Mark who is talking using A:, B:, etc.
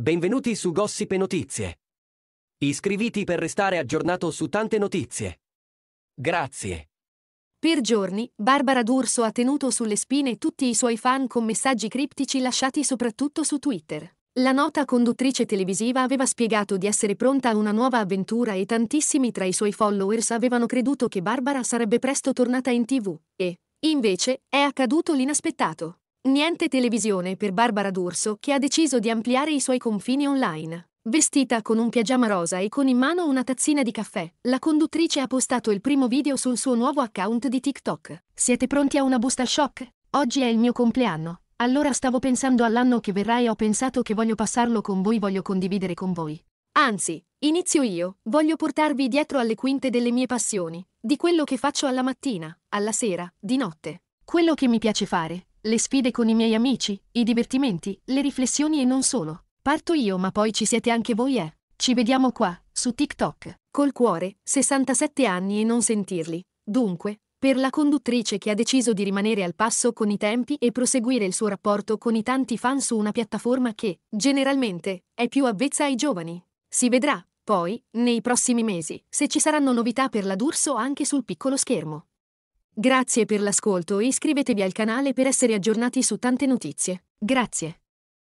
A: Benvenuti su Gossip e Notizie. Iscriviti per restare aggiornato su tante notizie. Grazie.
B: Per giorni, Barbara D'Urso ha tenuto sulle spine tutti i suoi fan con messaggi criptici lasciati soprattutto su Twitter. La nota conduttrice televisiva aveva spiegato di essere pronta a una nuova avventura e tantissimi tra i suoi followers avevano creduto che Barbara sarebbe presto tornata in tv. E, invece, è accaduto l'inaspettato. Niente televisione per Barbara D'Urso che ha deciso di ampliare i suoi confini online. Vestita con un pigiama rosa e con in mano una tazzina di caffè, la conduttrice ha postato il primo video sul suo nuovo account di TikTok. Siete pronti a una busta shock? Oggi è il mio compleanno. Allora stavo pensando all'anno che verrà e ho pensato che voglio passarlo con voi, voglio condividere con voi. Anzi, inizio io, voglio portarvi dietro alle quinte delle mie passioni, di quello che faccio alla mattina, alla sera, di notte. Quello che mi piace fare, le sfide con i miei amici, i divertimenti, le riflessioni e non solo. Parto io ma poi ci siete anche voi eh. Ci vediamo qua, su TikTok. Col cuore, 67 anni e non sentirli. Dunque, per la conduttrice che ha deciso di rimanere al passo con i tempi e proseguire il suo rapporto con i tanti fan su una piattaforma che, generalmente, è più avvezza ai giovani. Si vedrà, poi, nei prossimi mesi, se ci saranno novità per la D'Urso anche sul piccolo schermo. Grazie per l'ascolto e iscrivetevi al canale per essere aggiornati su tante notizie. Grazie.